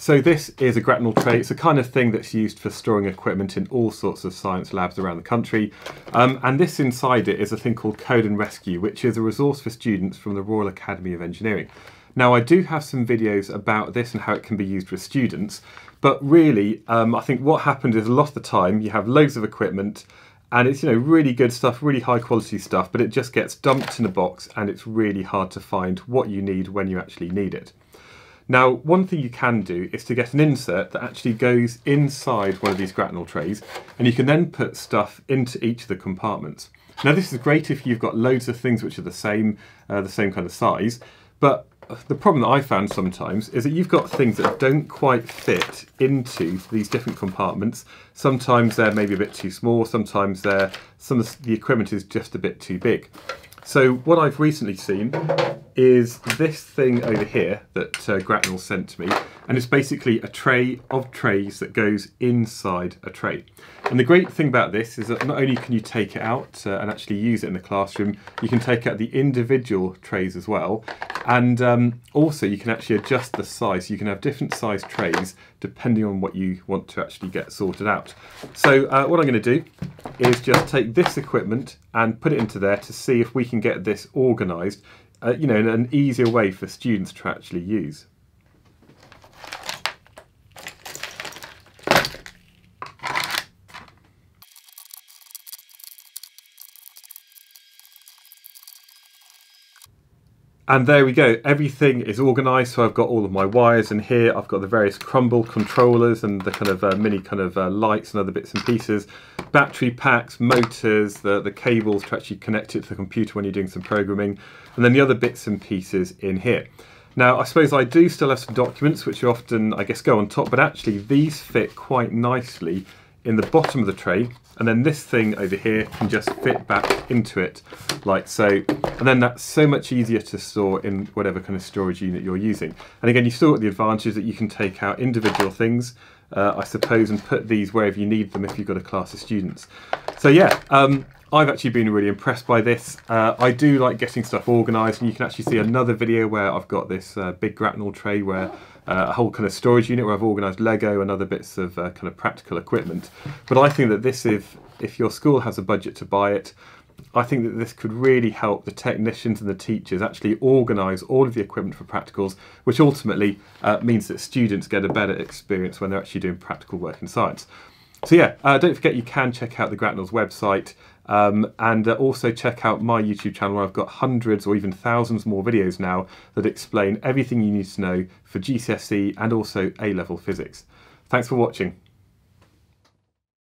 So this is a Gratnell tray. It's a kind of thing that's used for storing equipment in all sorts of science labs around the country. Um, and this inside it is a thing called Code and Rescue, which is a resource for students from the Royal Academy of Engineering. Now I do have some videos about this and how it can be used with students, but really um, I think what happened is a lot of the time you have loads of equipment and it's you know really good stuff, really high quality stuff, but it just gets dumped in a box and it's really hard to find what you need when you actually need it. Now, one thing you can do is to get an insert that actually goes inside one of these Gratnell trays, and you can then put stuff into each of the compartments. Now, this is great if you've got loads of things which are the same, uh, the same kind of size, but the problem that I found sometimes is that you've got things that don't quite fit into these different compartments. Sometimes they're maybe a bit too small, sometimes they're, some of the equipment is just a bit too big. So what I've recently seen is this thing over here that uh, Gratnell sent to me, and it's basically a tray of trays that goes inside a tray. And the great thing about this is that not only can you take it out uh, and actually use it in the classroom, you can take out the individual trays as well, and um, also you can actually adjust the size. You can have different size trays depending on what you want to actually get sorted out. So uh, what I'm going to do is just take this equipment and put it into there to see if we can get this organised uh, you know, in an easier way for students to actually use. And there we go, everything is organised. So I've got all of my wires in here. I've got the various crumble controllers and the kind of uh, mini kind of uh, lights and other bits and pieces. Battery packs, motors, the, the cables to actually connect it to the computer when you're doing some programming. And then the other bits and pieces in here. Now, I suppose I do still have some documents which often, I guess, go on top, but actually these fit quite nicely in the bottom of the tray and then this thing over here can just fit back into it like so. And then that's so much easier to store in whatever kind of storage unit you're using. And again you still got the advantage that you can take out individual things uh, I suppose and put these wherever you need them if you've got a class of students. So yeah um, I've actually been really impressed by this. Uh, I do like getting stuff organised and you can actually see another video where I've got this uh, big Gratnell tray where uh, a whole kind of storage unit where I've organised Lego and other bits of uh, kind of practical equipment. But I think that this, if, if your school has a budget to buy it, I think that this could really help the technicians and the teachers actually organise all of the equipment for practicals, which ultimately uh, means that students get a better experience when they're actually doing practical work in science. So yeah, uh, don't forget you can check out the Gratnell's website. Um, and uh, also check out my YouTube channel where I've got hundreds or even thousands more videos now that explain everything you need to know for GCSE and also A-level physics. Thanks for watching.